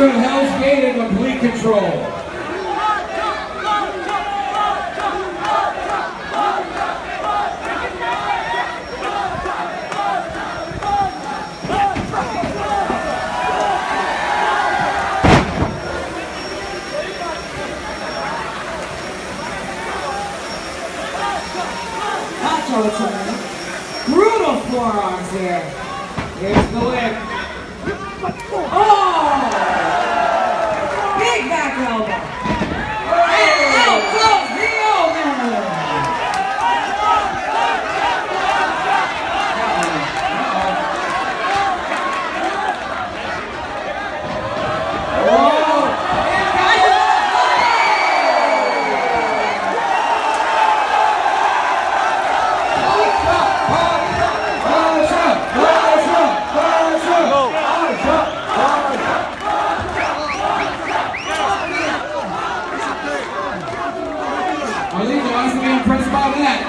of Hell's Gate in complete control. Brutal forearms here. Here's the whip. Oh! I was be impressed by that.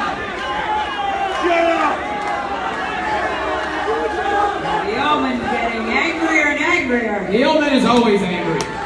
Yeah. The Omen getting angrier and angrier. The Omen is always angry.